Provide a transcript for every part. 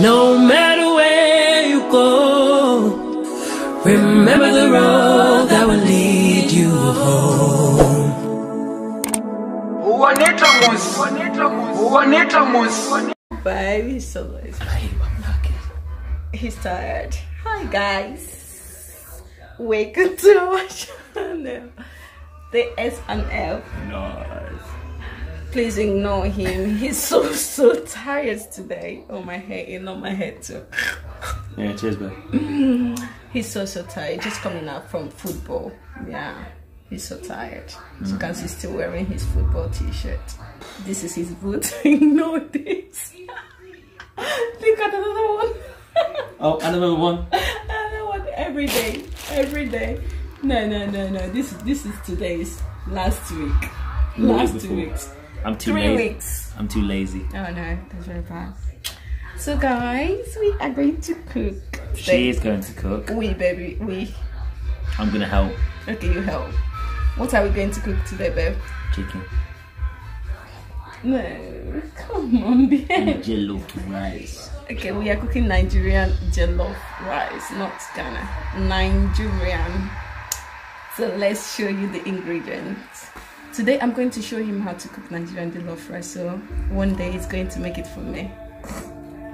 No matter where you go, remember the road that will lead you home. Juanita Mus. Juanita Mus. Babe, he's so lazy. I'm knackered. He's tired. Hi guys. Welcome to our channel. The S and F. Nice. Please ignore him. He's so so tired today. Oh my head, you know my head too. Yeah, cheers, babe. He's so so tired. Just coming out from football. Yeah. He's so tired. You can see, still wearing his football t-shirt. This is his boot. Ignore this. Look at another one. Oh, and another one. another one every day. Every day. No, no, no, no. This this is today's last week Last two weeks. I'm too Three lazy. weeks. I'm too lazy. Oh no, that's very bad. So guys, we are going to cook. She is going to cook. We baby, we. I'm gonna help. Okay, you help. What are we going to cook today, babe? Chicken. No, come on, babe. Jello rice. Okay, we are cooking Nigerian jollof rice, not Ghana. Nigerian. So let's show you the ingredients. Today I'm going to show him how to cook Nigerian jollof rice. So one day he's going to make it for me.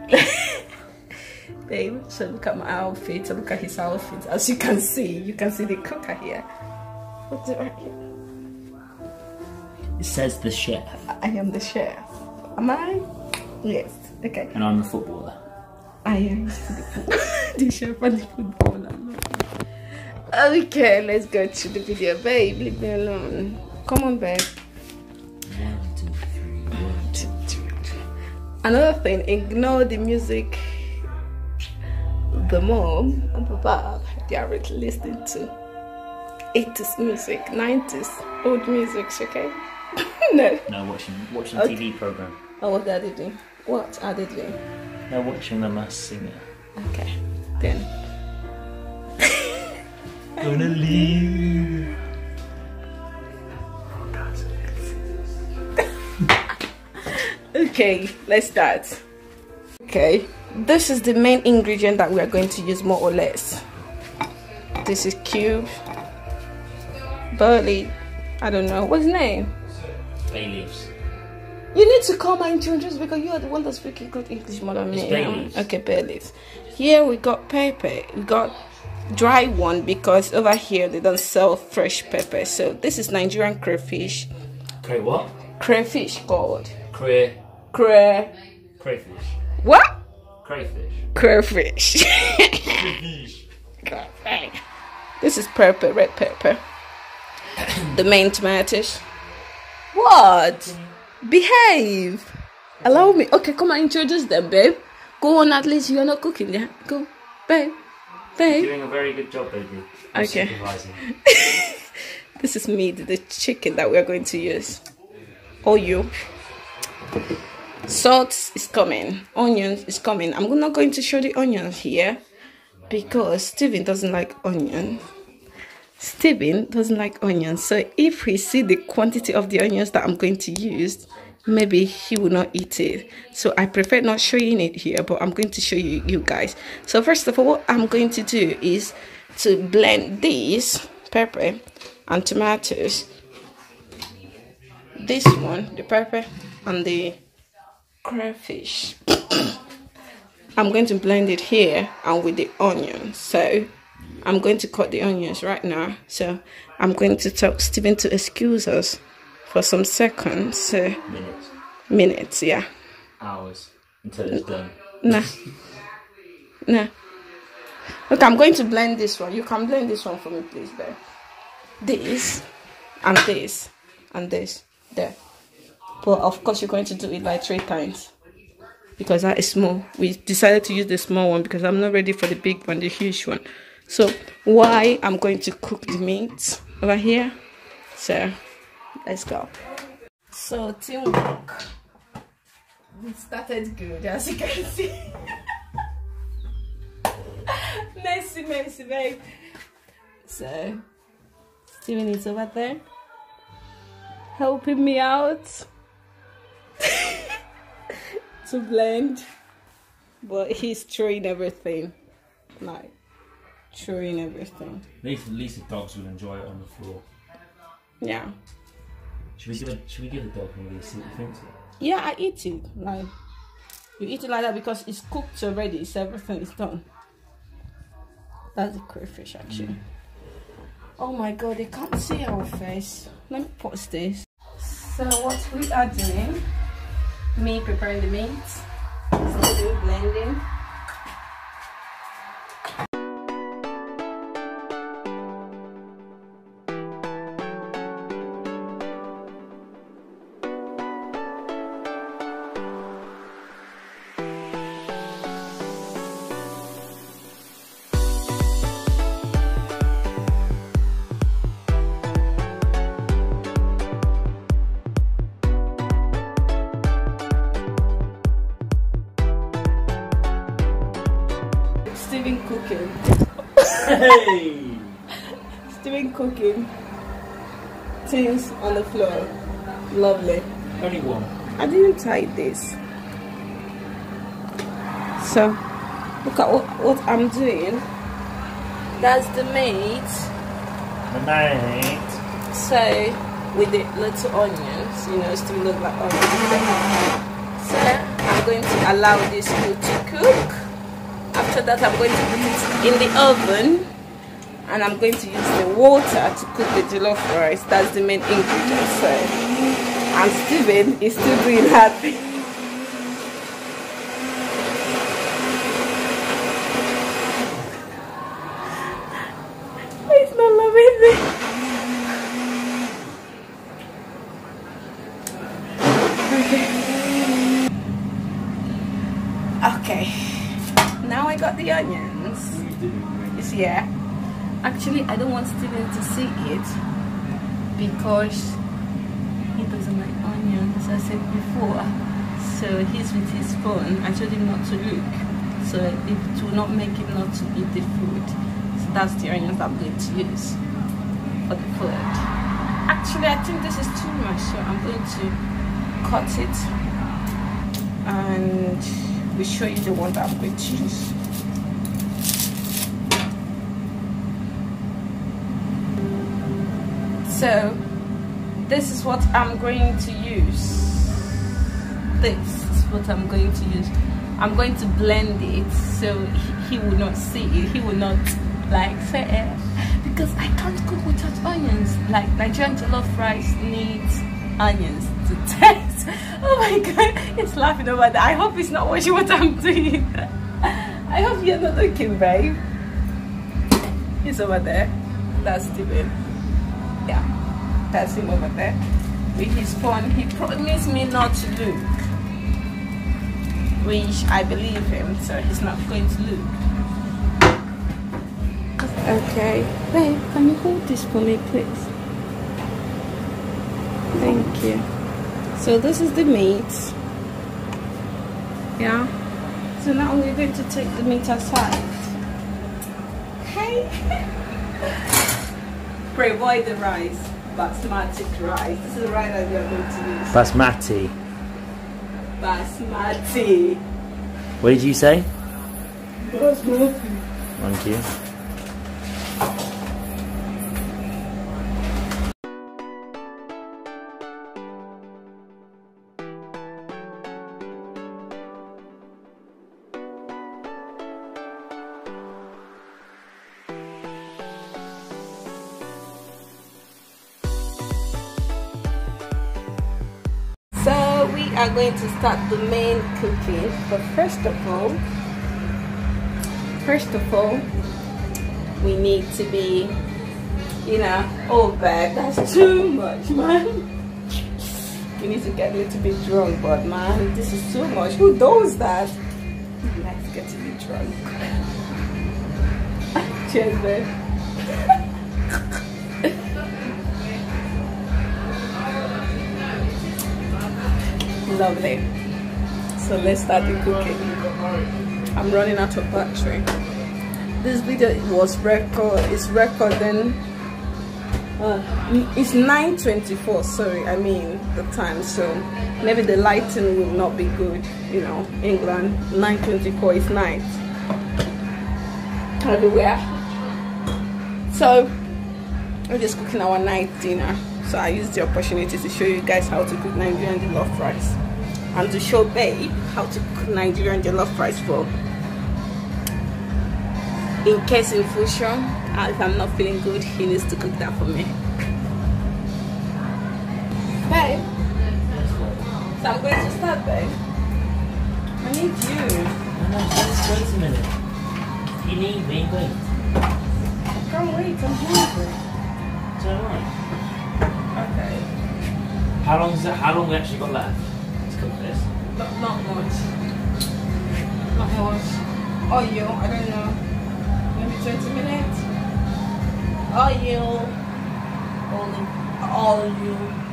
Babe, so look at my outfit. So look at his outfit. As you can see, you can see the cooker here. What's it right here? It says the chef, I am the chef. Am I? Yes. Okay. and I'm the footballer. I am the chef and the footballer. Okay, let's go to the video. Babe, leave me alone. Come on, babe. One, two, three, one. Another thing, ignore the music the mom and the dad they are listening to 80s music, 90s, old music, okay? no. No, watching watching Okay. TV program. Oh, what are they doing? What are they doing? They're watching The Masked Singer. Okay, then. Gonna leave. Okay, let's start. Okay, this is the main ingredient that we are going to use more or less. This is cube, burley I don't know, what's his name? Bay leaves. You need to call my introduce because you are the one that's speaking good English more than me. bay. Okay, bay leaves. Here we got pepper. We got dry one because over here they don't sell fresh pepper. So this is Nigerian crayfish. Cray what? Crayfish called. Cray. Cray. Crayfish. What? Crayfish. Crayfish. Crayfish. this is pepper, red pepper. the main tomatoes. What? Behave. Allow me. Okay, come and introduce them, babe. Go on, at least you're not cooking, yeah? Go, babe. Babe. Doing a very good job, baby. I'm Okay. This is meat, the chicken that we're going to use. Oil. Salt is coming. Onions is coming. I'm not going to show the onions here because Steven doesn't like onion. Steven doesn't like onions. So if we see the quantity of the onions that I'm going to use, maybe he will not eat it. So I prefer not showing it here, but I'm going to show you you guys. So first of all, what I'm going to do is to blend this pepper and tomatoes. This one, the pepper and the crayfish. I'm going to blend it here and with the onion. So I'm going to cut the onions right now. So I'm going to tell Stephen to excuse us for some seconds, so Minutes. minutes, yeah. Hours. Until it's done. Nah. nah. Look, I'm going to blend this one. You can blend this one for me, please, babe. This and this and this there. But of course, you're going to do it like three times because that is small. We decided to use the small one because I'm not ready for the big one, the huge one. So, why I'm going to cook the meat over here. So, let's go. So, teamwork. We started good, as you can see. Mercy, mercy, babe. So, Steven is over there helping me out to blend but he's throwing everything, like throwing everything. At least, at least the dogs will enjoy it on the floor. Yeah, Should we give a, should we give the dog one of these? See what he thinks. yeah. I eat it like you eat it like that because it's cooked already. So everything is done. That's the crayfish actually. Mm. Oh my god, they can't see our face. Let me pause this. So what we are doing, me preparing the meat, still blending. Cooking. Things on the floor. Lovely. Only one. I didn't tie this. So, look at what, what I'm doing. That's the meat. The meat. So, with the little onions, you know, still look like onions. So, I'm going to allow this food to cook. After that, I'm going to put it in the oven. And I'm going to use the water to cook the jollof rice. That's the main ingredient. So, and Steven is still being happy. He's not loving it. Okay. Now I got the onions. Here. Actually, I don't want Steven to see it because he doesn't like onions, as I said before. So he's with his phone. I told him not to look. So it will not make him not to eat the food. So that's the onions I'm going to use for the food. Actually, I think this is too much, so I'm going to cut it and we'll show you the one that I'm going to use. So, this is what I'm going to use. This is what I'm going to use. I'm going to blend it so he, he will not see it. He will not like say eh, because I can't cook without onions. Like Nigerian jollof rice needs onions to taste. Oh my god, it's laughing over that. I hope it's not watching what I'm doing. I hope you're not looking, babe. He's over there. That's Steven. Yeah, that's him over there. With his phone, he promised me not to look. Which I believe him, so he's not going to look. Okay, babe, can you hold this for me, please? Thank you. So this is the meat. Yeah. So now we're going to take the meat aside. Hey. Avoid the rice, basmati rice. This is the rice that we are going to use. Basmati. Basmati. What did you say? Basmati. Thank you. Are going to start the main cooking. But first of all, first of all, we need to be, you know, oh babe, that's too much, man. We need to get a little bit drunk, but man, this is too much. Who does that? Let's get a bit drunk. Cheers, babe. Lovely. So let's start the cooking. I'm running out of battery. This video was record it's recording Uh, it's 9.24, sorry, I mean the time, so maybe the lighting will not be good, you know, England, 9.24 is night everywhere. So, we're just cooking our night dinner. So I used the opportunity to show you guys how to cook Nigerian jollof rice and to show Babe how to cook Nigerian jollof rice for in case in future uh, if I'm not feeling good he needs to cook that for me babe so I'm going to start babe I need you No, no, just wait a minute. You need me, wait. I can't wait I'm hungry It's alright. okay How long is it? How long we actually got left to cook this? not, not much not much oh, oil I don't know maybe 20 minutes oil olive oil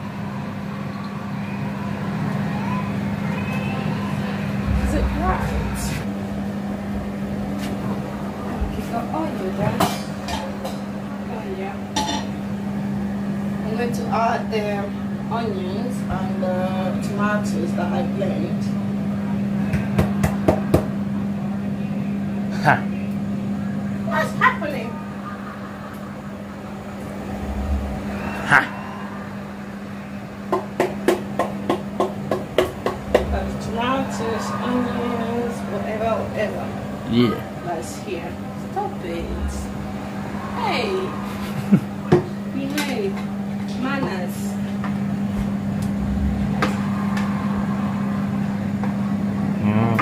Is it right? Okay, got oh, oil there. Oh yeah. I'm going to add the onions and the tomatoes that I blend. Ha! What's happening? Ha! Got tomatoes, onions, whatever, whatever. Yeah. That's here. Stop it. Hey. Behave. Manners. Mm.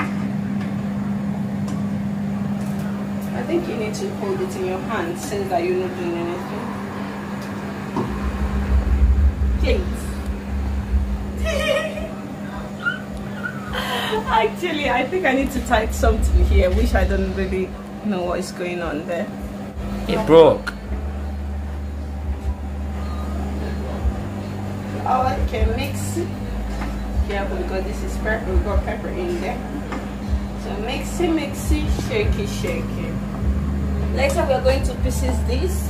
I think you need to hold it in your hand since that you're not doing anything. Please. Actually, I think I need to type something here, which I don't really know what is going on there. It broke. Oh, okay, mix it. Careful because this is pepper. We got pepper in there. So mix it, mix it, it, it. Later we're going to pieces this,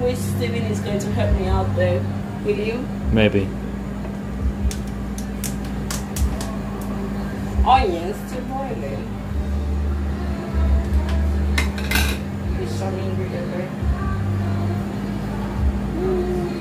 which Steven is going to help me out there. Will you? Maybe. Onions to boiling. With some ingredient there. Come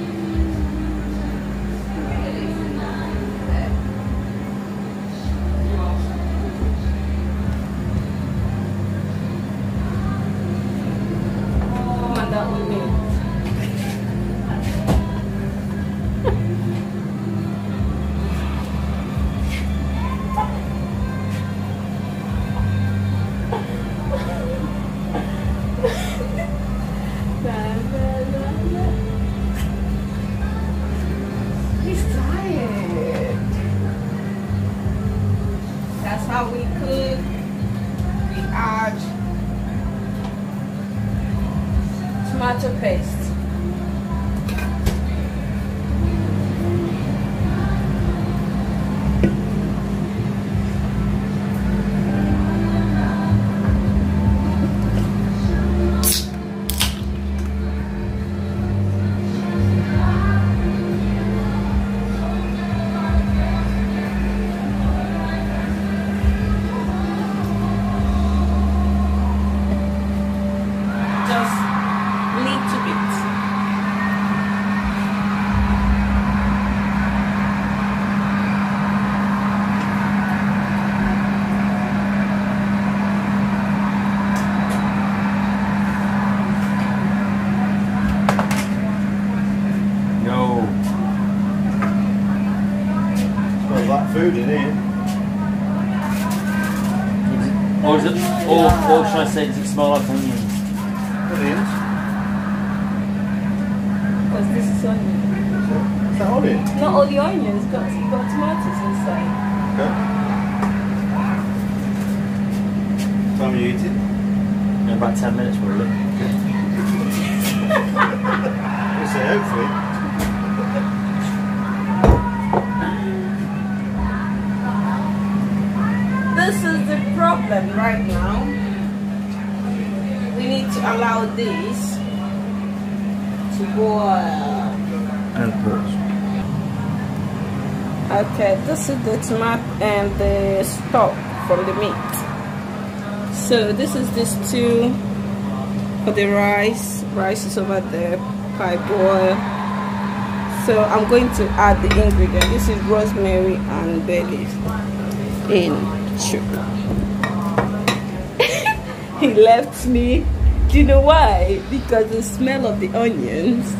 should I say, does it smell like onions? Onions. Because this is onion. Is that onion? Not all the onions, got you got tomatoes inside. Okay. Time you eat it? In about 10 minutes, probably. I say hopefully. This is the problem right now. Need to allow this to boil. Uh, and pause. Okay, this is the tomato and the stock from the meat. So this is the stew for the rice. Rice is over there, pie boil. So I'm going to add the ingredient. This is rosemary and bay leaf in sugar. he left me. Do you know why? Because the smell of the onions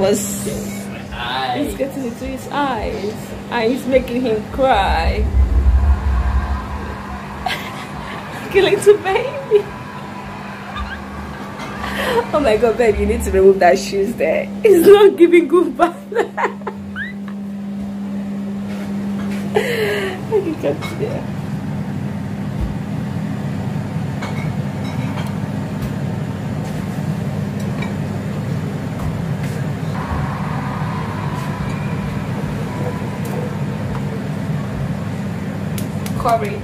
was it's getting into his eyes and it's making him cry. Killing to baby. Oh my god, babe, you need to remove that shoes there. It's not giving good back. I can cut there. Curry. You,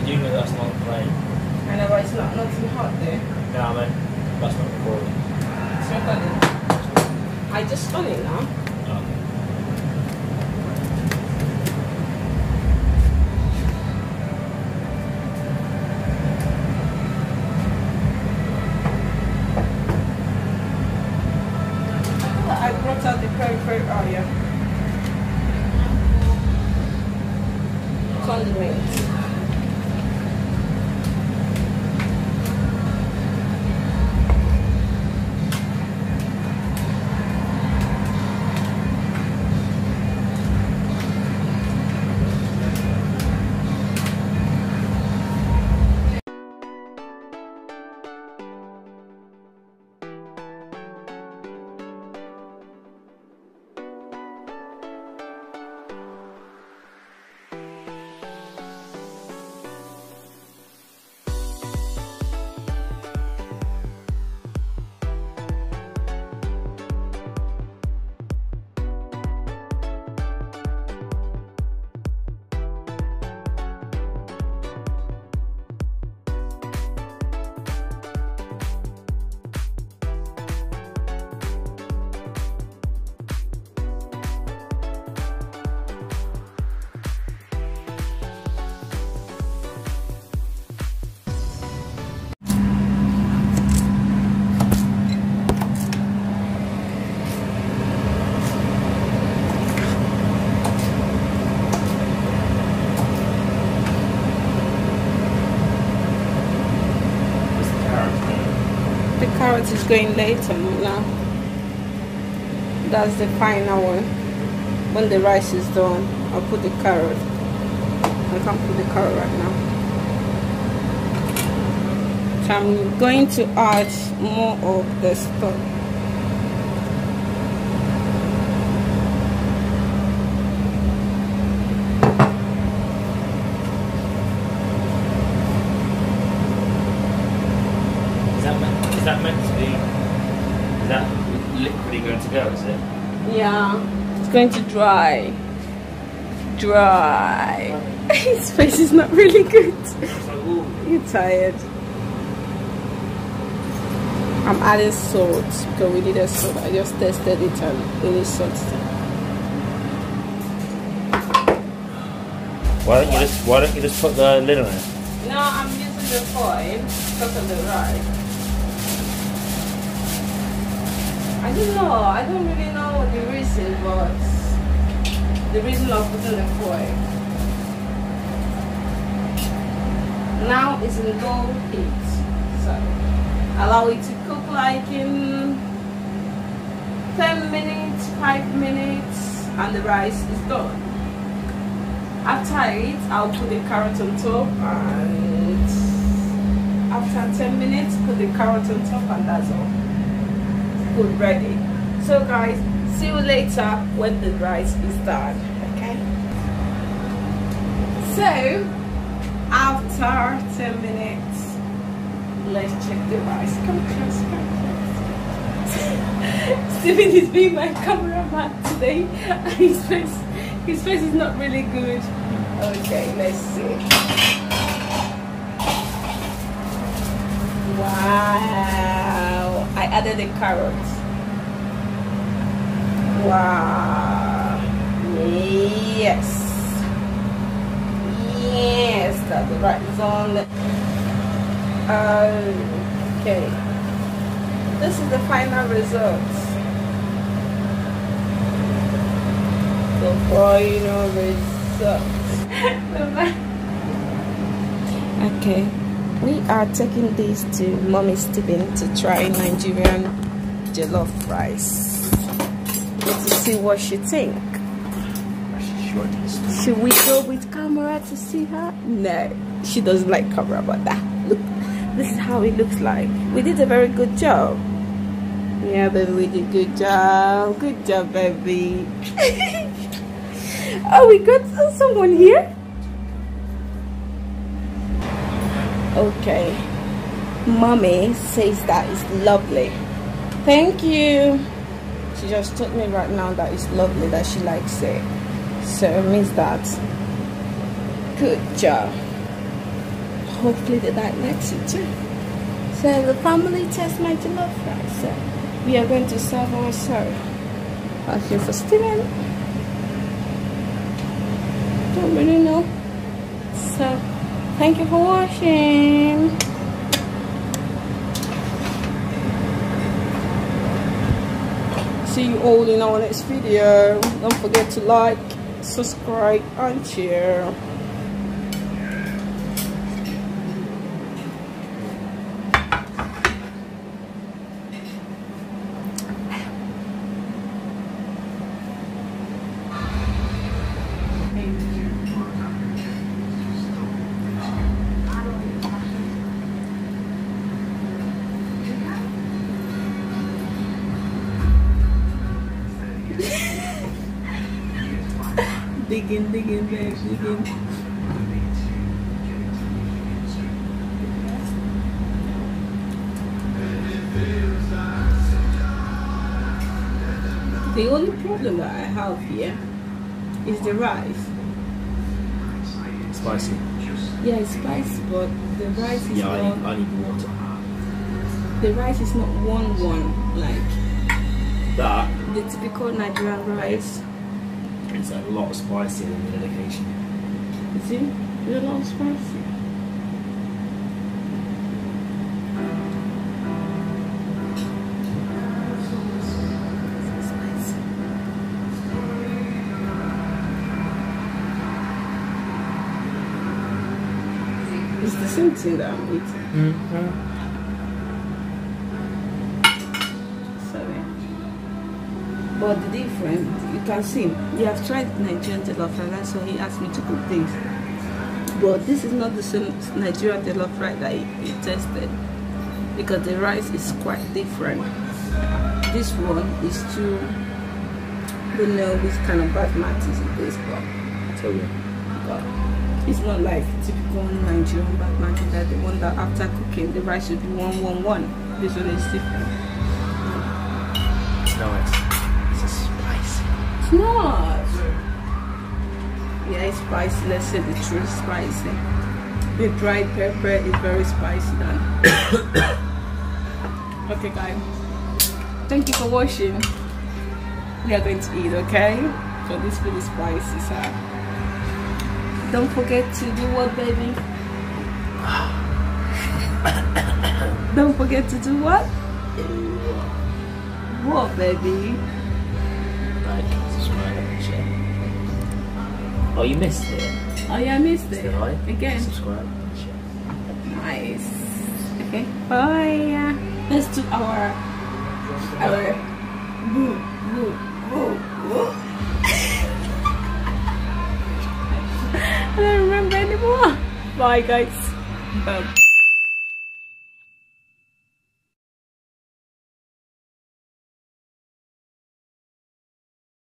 you do know that's not plain. I know but it's not not too hot there. No, I mean, that's not recording. It's recording. I just on it now. Oh. Is going later now. That's the final one. When the rice is done, I'll put the carrot. I can't put the carrot right now. So I'm going to add more of the stock. Is that is that meant to be, is that liquidy going to go, is it? Yeah, it's going to dry. Dry. His face is not really good. Like. You're tired. I'm adding salt because we needed salt. I just tested it and it is salt. Why don't you just, why don't you just put the lid on it? No, I'm using the foil because of the rice. I don't know. I don't really know the reason, but the reason of putting the foil. Now it's in low heat, so allow it to cook like in 10 minutes, 5 minutes, and the rice is done. After it, I'll put the carrot on top and after 10 minutes, put the carrot on top and that's all. Good, ready. So guys, see you later when the rice is done, okay? So, after 10 minutes, let's check the rice. Come close, come close. Stephen is being my cameraman today and his face, his face is not really good. Okay, let's see. Wow. Added the carrots. Wow. Yes. Yes, that's the right zone. Okay. This is the final result. The final result. okay. We are taking this to Mommy Stephen to try Nigerian jollof rice. Let's see what she think. Should we go with camera to see her? No, she doesn't like camera, but that look, this is how it looks like. We did a very good job. Yeah, baby, we did good job. Good job, baby. oh, we got someone here. Okay, mommy says that is lovely. Thank you. She just told me right now that it's lovely that she likes it. So it means that good job. Hopefully the dad likes it too. So the family test my jollof rice. So we are going to serve ourselves. thank you for Steven. Don't really know. So thank you for watching. See you all in our next video. Don't forget to like, subscribe and share. Digging, digging, babe, digging. The only problem that I have here is the rice. Spicy. Yeah, it's spicy, but the rice is Yeah, I not. need, I need water. The rice is not one one like That the typical Nigerian rice. Is a lot spicier than the dedication. You see, it's a lot spicy. It's the same thing that I'm eating. Mm-hmm. Sorry. But the difference, can see, you have tried Nigerian jollof rice, that's why he asked me to cook this. But this is not the same Nigerian jollof rice that he, he tested. Because the rice is quite different. This one is too, don't know which kind of basmati is this, but Tell you. but it's not like typical Nigerian basmati that the one that after cooking the rice should be one one one. This one is different. It's nice. It's a spicy. It's not. Yeah, it's spicy. Let's say the truth, spicy. The dried pepper is very spicy. Then. okay, guys. Thank you for watching. We are going to eat, okay? So this food is spicy, so don't forget to do what, baby? don't forget to do what? What, baby? Like, subscribe, and share. Oh, you missed it. Oh yeah, I missed it. Like, Again. subscribe, and share. Nice. Okay. Bye. Let's do our our boo boo boo boo. I don't remember anymore. Bye guys. Bye.